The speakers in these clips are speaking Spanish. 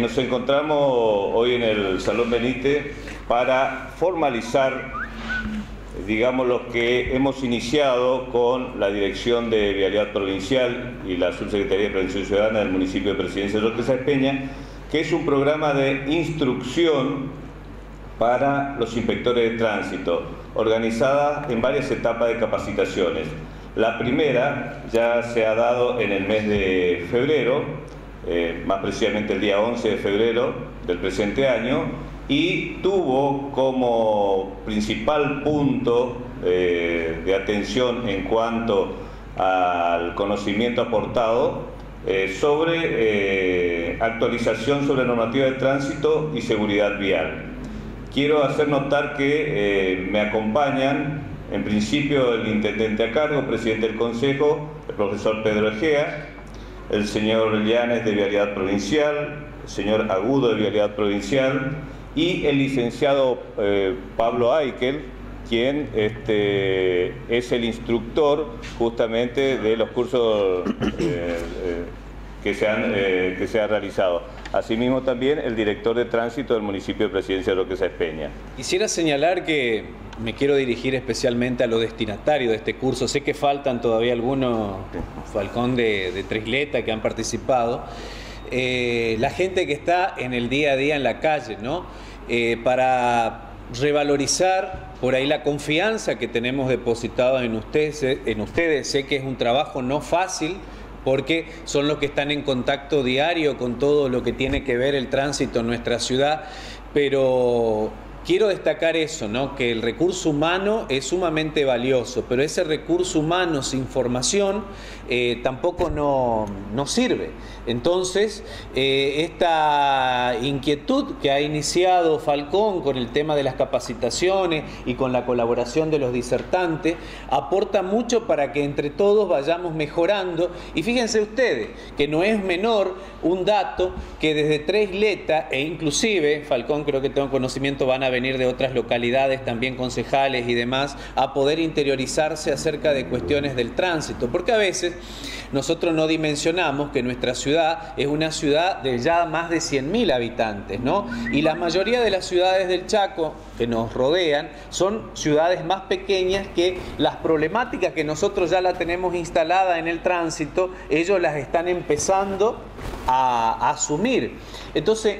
Nos encontramos hoy en el Salón Benítez para formalizar, digamos, lo que hemos iniciado con la Dirección de Vialidad Provincial y la Subsecretaría de Prevención Ciudadana del municipio de Presidencia de Roque Peña, que es un programa de instrucción para los inspectores de tránsito, organizada en varias etapas de capacitaciones. La primera ya se ha dado en el mes de febrero, eh, más precisamente el día 11 de febrero del presente año, y tuvo como principal punto eh, de atención en cuanto al conocimiento aportado eh, sobre actualización sobre normativa de tránsito y seguridad vial. Quiero hacer notar que me acompañan en principio el intendente a cargo, presidente del Consejo, el profesor Pedro Egea, el señor Llanes de Vialidad Provincial, el señor Agudo de Vialidad Provincial y el licenciado eh, Pablo Aikel, quien este, es el instructor justamente de los cursos eh, eh, que, se han, realizado. Asimismo también el director de tránsito del municipio de Presidencia de Roque Peña. Quisiera señalar que me quiero dirigir especialmente a los destinatarios de este curso. Sé que faltan todavía algunos Falcón de, Trisleta que han participado. Eh, la gente que está en el día a día en la calle, ¿no? Eh, para revalorizar por ahí la confianza que tenemos depositada en ustedes, en ustedes. Sé que es un trabajo no fácil porque son los que están en contacto diario con todo lo que tiene que ver el tránsito en nuestra ciudad, pero quiero destacar eso, ¿no? que el recurso humano es sumamente valioso, pero ese recurso humano sin formación eh, tampoco no, no, sirve. Entonces, eh, esta inquietud que ha iniciado Falcón con el tema de las capacitaciones y con la colaboración de los disertantes, aporta mucho para que entre todos vayamos mejorando. Y fíjense ustedes, que no es menor un dato que desde tres letras, e inclusive, Falcón creo que tengo conocimiento, van a venir de otras localidades, también concejales y demás, a poder interiorizarse acerca de cuestiones del tránsito, porque a veces nosotros no dimensionamos que nuestra ciudad es una ciudad de ya más de 100.000 habitantes, ¿no? Y la mayoría de las ciudades del Chaco que nos rodean son ciudades más pequeñas que las problemáticas que nosotros ya la tenemos instalada en el tránsito, ellos las están empezando a, asumir. Entonces,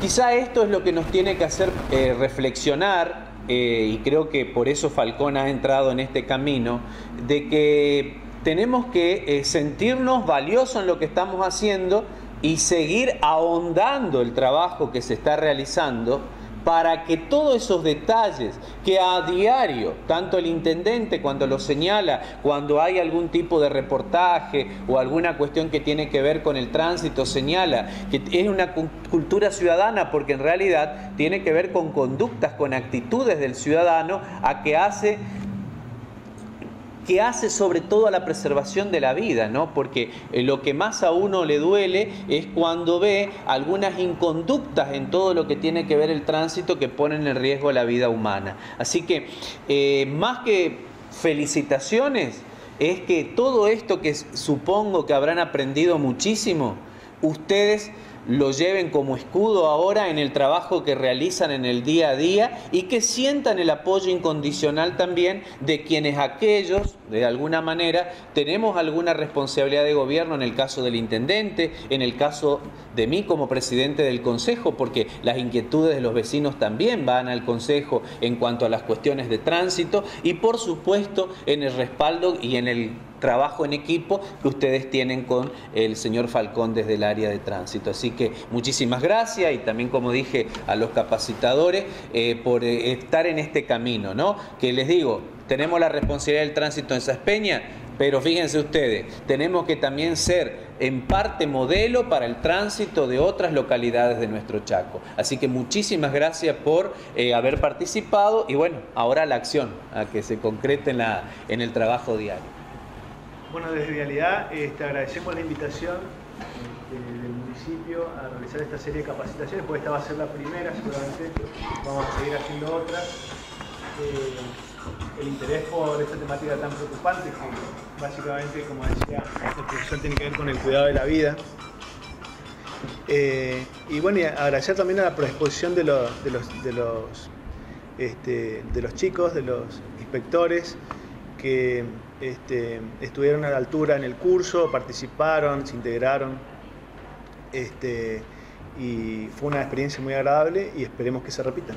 Quizá esto es lo que nos tiene que hacer eh, reflexionar, eh, y creo que por eso Falcón ha entrado en este camino, de que tenemos que eh, sentirnos valiosos en lo que estamos haciendo y seguir ahondando el trabajo que se está realizando para que todos esos detalles que a diario, tanto el intendente cuando lo señala, cuando hay algún tipo de reportaje o alguna cuestión que tiene que ver con el tránsito, señala que es una cultura ciudadana porque en realidad tiene que ver con conductas, con actitudes del ciudadano a que hace que hace sobre todo a la preservación de la vida, ¿no? Porque eh, lo que más a uno le duele es cuando ve algunas inconductas en todo lo que tiene que ver el tránsito que ponen en riesgo la vida humana. Así que eh, más que felicitaciones, es que todo esto que supongo que habrán aprendido muchísimo, ustedes lo lleven como escudo ahora en el trabajo que realizan en el día a día y que sientan el apoyo incondicional también de quienes aquellos, de alguna manera, tenemos alguna responsabilidad de gobierno en el caso del intendente, en el caso de mí como presidente del consejo, porque las inquietudes de los vecinos también van al consejo en cuanto a las cuestiones de tránsito y por supuesto en el respaldo y en el trabajo en equipo que ustedes tienen con el señor Falcón desde el área de tránsito. Así que muchísimas gracias y también, como dije, a los capacitadores eh, por eh, estar en este camino, ¿no? Que les digo, tenemos la responsabilidad del tránsito en Saspeña, pero fíjense ustedes, tenemos que también ser en parte modelo para el tránsito de otras localidades de nuestro Chaco. Así que muchísimas gracias por eh, haber participado y bueno, ahora la acción, a que se concrete en, el trabajo diario. Bueno, desde Realidad este, agradecemos la invitación este, del municipio a realizar esta serie de capacitaciones, porque esta va a ser la primera, seguramente vamos a seguir haciendo otras. Eh, el interés por esta temática tan preocupante, que básicamente, como decía, la tiene que ver con el cuidado de la vida. Eh, y bueno, y agradecer también a la predisposición de los, de los, de los, este, de los chicos, de los inspectores, que este, estuvieron a la altura en el curso, participaron, se integraron. Este, y fue una experiencia muy agradable y esperemos que se repita.